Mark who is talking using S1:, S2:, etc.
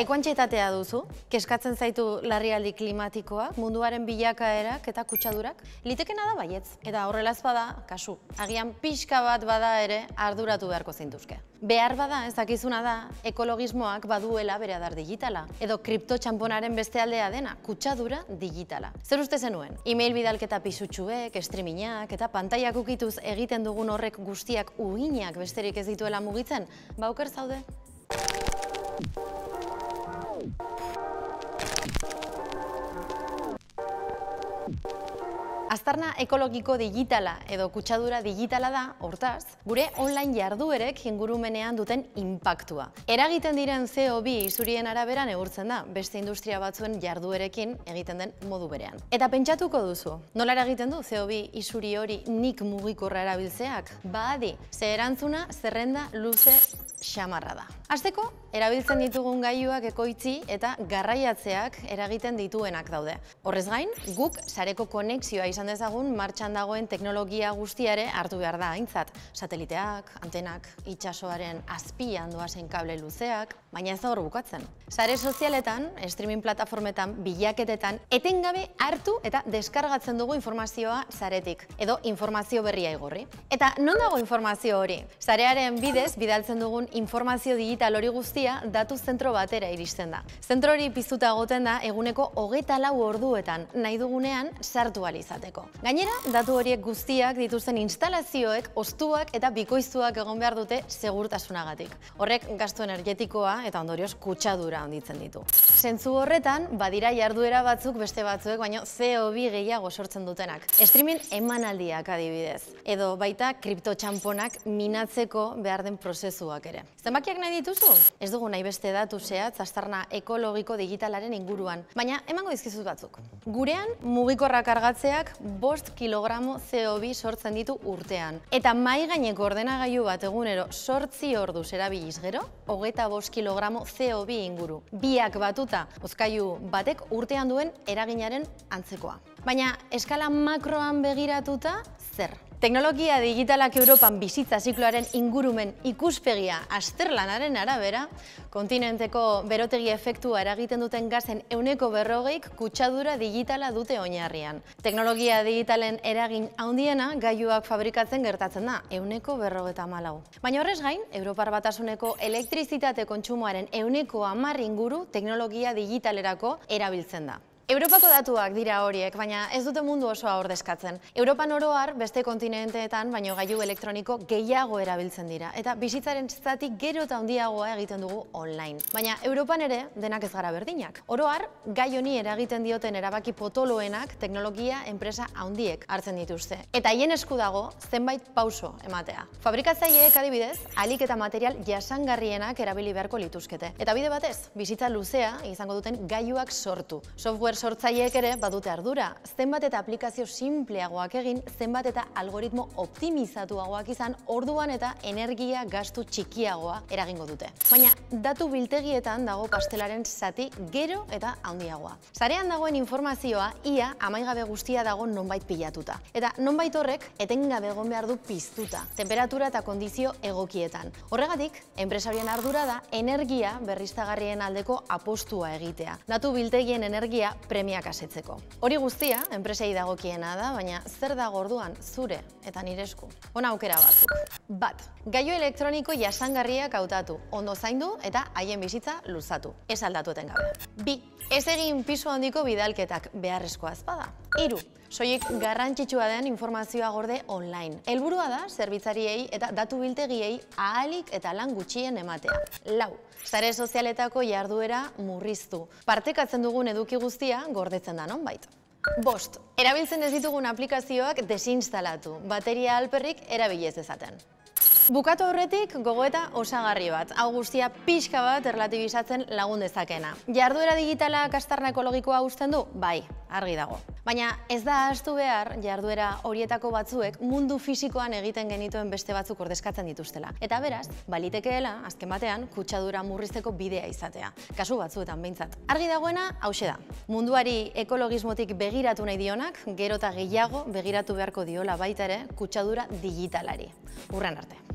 S1: Ekuantxetatea duzu, keskatzen zaitu larrialdi klimatikoa, munduaren bilakaerak eta kutsadurak, litekena da baietz. Eta horrela ez bada, kasu, agian pixka bat bada ere arduratu beharko zintuzke. Behar bada, ez dakizuna da, ekologismoak baduela bere adar digitala. Edo kripto txamponaren beste aldea dena, kutsadura digitala. Zer uste zenuen? E-mail bidalketa pisutsuek, streaminyak eta pantaiak ukituz egiten dugun horrek guztiak uginak besterik ez dituela mugitzen? Bauker zaude? Aztarna ekologiko digitala edo kutsadura digitala da, hortaz, gure online jarduerek ingurumenean duten impactua. Eragiten diren CO2 izurien arabera neurtzen da, beste industria batzuen jarduerekin egiten den modu berean. Eta pentsatuko duzu, nola eragiten du CO2 izuri hori nik mugikorra erabiltzeak? Ba adi, ze erantzuna zerrenda luze xamarra da. Azteko, erabiltzen ditugun gaiuak ekoitzi eta garraiatzeak eragiten dituenak daude. Horrez gain, guk sareko konexioa izan dezagun martxan dagoen teknologia guztiare hartu behar da aintzat. Sateliteak, antenak, itxasoaren azpian doazen kable luzeak, baina ez hor bukatzen. Sare sozialetan, streaming plataformetan, bilaketetan, etengabe hartu eta deskargatzen dugu informazioa zaretik, edo informazio berria igorri. Eta non dago informazio hori? Zarearen bidez, bidaltzen dugun informazio digital hori guztia datu zentro batera iristen da. Zentro hori piztuta egoten da eguneko hogeta lau orduetan nahi dugunean sartu izateko. Gainera, datu horiek guztiak dituzten instalazioek, ostuak eta bikoiztuak egon behar dute segurtasunagatik. Horrek gastu energetikoa eta ondorioz kutsadura handitzen ditu. Zentzu horretan, badira jarduera batzuk beste batzuek, baino CO2 gehiago sortzen dutenak. Streaming emanaldiak adibidez. Edo baita kriptotxamponak minatzeko behar den prozesuak ere. Zenbakiak nahi dituzu? Ez dugu nahi beste datu zehatz aztarna ekologiko digitalaren inguruan, baina emango dizkizut batzuk. Gurean, mugikorra kargatzeak bost kilogramo CO2 sortzen ditu urtean. Eta mai gaineko ordenagailu bat egunero sortzi orduz erabiliz gero, hogeta bost kilogramo CO2 inguru. Biak batuta, ozkailu batek urtean duen eraginaren antzekoa. Baina eskala makroan begiratuta, zer? Teknologia digitalak Europan bizitza zikloaren ingurumen ikuspegia asterlanaren arabera, kontinenteko berotegi efektua eragiten duten gazen euneko berrogeik kutsadura digitala dute oinarrian. Teknologia digitalen eragin handiena gaiuak fabrikatzen gertatzen da, euneko berrogeta malau. Baina horrez gain, Europar batasuneko elektrizitate kontsumoaren euneko amar inguru teknologia digitalerako erabiltzen da. Europako datuak dira horiek, baina ez dute mundu osoa ordezkatzen. Europan oroar beste kontinenteetan baino gailu elektroniko gehiago erabiltzen dira eta bizitzaren zati gero eta handiagoa egiten dugu online. Baina Europan ere denak ez gara berdinak. Oroar gai honi eragiten dioten erabaki potoloenak teknologia enpresa handiek hartzen dituzte. Eta haien esku dago zenbait pauso ematea. Fabrikatzaileek adibidez, alik eta material jasangarrienak erabili beharko lituzkete. Eta bide batez, bizitza luzea izango duten gailuak sortu. Software sortzaileek ere badute ardura. Zenbat eta aplikazio simpleagoak egin, zenbat eta algoritmo optimizatuagoak izan, orduan eta energia gastu txikiagoa eragingo dute. Baina datu biltegietan dago pastelaren zati gero eta handiagoa. Zarean dagoen informazioa ia amaigabe guztia dago nonbait pilatuta. Eta nonbait horrek etengabe egon behar du piztuta, temperatura eta kondizio egokietan. Horregatik, enpresarien ardura da energia berriztagarrien aldeko apostua egitea. Datu biltegien energia premiak asetzeko. Hori guztia, enpresei dagokiena da, baina zer da gorduan zure eta nire esku. Hona aukera batzuk. Bat, gaio elektroniko jasangarriak hautatu, ondo zaindu eta haien bizitza luzatu. Ez aldatu gabe. Bi, ez egin pisu handiko bidalketak beharrezkoa ezpada. Iru, soiek garrantzitsua den informazioa gorde online. Helburua da, zerbitzariei eta datu biltegiei ahalik eta lan gutxien ematea. Lau, Zare sozialetako jarduera murriztu. Partekatzen dugun eduki guztia gordetzen da nonbait. Bost, erabiltzen ez ditugun aplikazioak desinstalatu, bateria alperrik erabilez dezaten. Bukatu horretik gogoeta osagarri bat, hau guztia pixka bat erlatibizatzen lagun dezakena. Jarduera digitala kastarna ekologikoa usten du? Bai, argi dago. Baina ez da astu behar jarduera horietako batzuek mundu fisikoan egiten genituen beste batzuk ordezkatzen dituztela. Eta beraz, balitekeela, azken batean, kutsadura murrizteko bidea izatea. Kasu batzuetan behintzat. Argi dagoena, hause da. Munduari ekologismotik begiratu nahi dionak, gero eta gehiago begiratu beharko diola baita ere kutsadura digitalari. Urren arte.